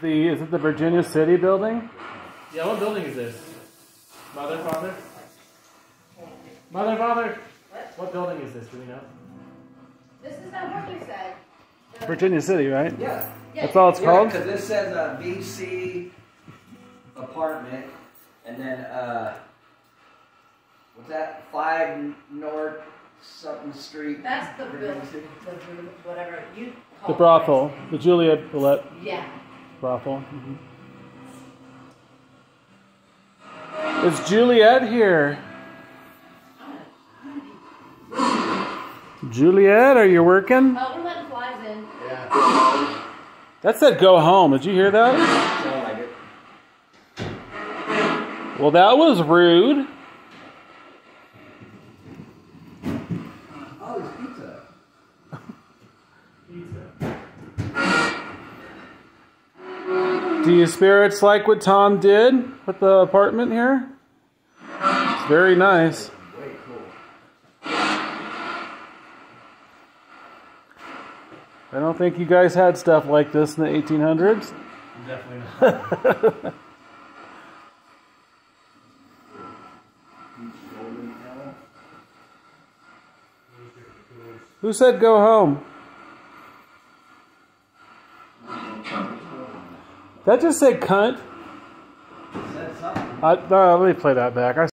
The is it the Virginia City building? Yeah, what building is this? Mother, father? Mother, father? What? What building is this? Do we know? This is not what you said. The- Virginia City, right? Yeah. Yeah, That's all it's Yeah, called. because this says a VC apartment, and then uh, what's that? Five North something Street. That's the Virginia building, the whatever you call The it. brothel, the Julia Bulette Yeah. Brothel. Mhm. Is Juliet here? Juliet, are you working? Oh, we're letting flies in. Yeah. That said go home. Did you hear that? Like. Well, that was rude. Oh, Do you spirits like what Tom did with the apartment here? It's very nice. I don't think you guys had stuff like this in the 1800s. Definitely not. Who said go home? That just say cunt? Said something. I, uh, let me play that back. I